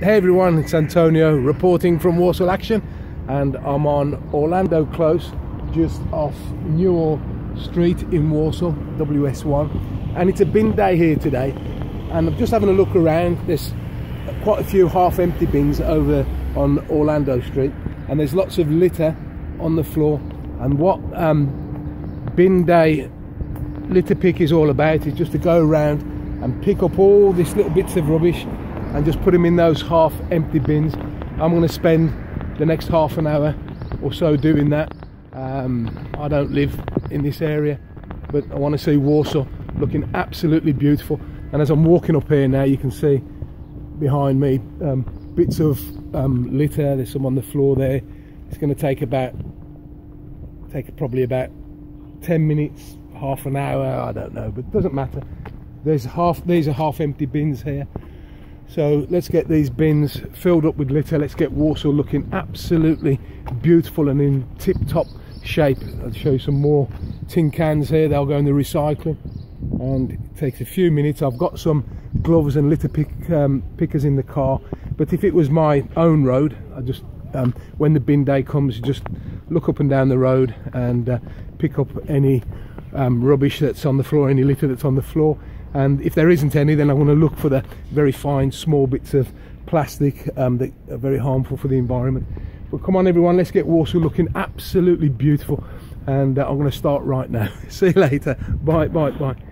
Hey everyone, it's Antonio reporting from Walsall Action and I'm on Orlando Close just off Newell Street in Walsall, WS1 and it's a bin day here today and I'm just having a look around. There's quite a few half empty bins over on Orlando Street and there's lots of litter on the floor. And what um, bin day litter pick is all about is just to go around and pick up all these little bits of rubbish and just put them in those half empty bins. I'm going to spend the next half an hour or so doing that. Um, I don't live in this area but I want to see Walsall looking absolutely beautiful. And as I'm walking up here now you can see behind me um, bits of um, litter. There's some on the floor there. It's going to take about take probably about 10 minutes half an hour I don't know but it doesn't matter. There's half these are half empty bins here so let's get these bins filled up with litter. Let's get Walsall looking absolutely beautiful and in tip-top shape. I'll show you some more tin cans here. They'll go in the recycling. And it takes a few minutes. I've got some gloves and litter pick, um, pickers in the car. But if it was my own road, I just, um, when the bin day comes, just look up and down the road and uh, pick up any um, rubbish that's on the floor, any litter that's on the floor and if there isn't any then I'm going to look for the very fine small bits of plastic um, that are very harmful for the environment. But come on everyone let's get Walsall looking absolutely beautiful. And uh, I'm going to start right now. See you later. Bye bye bye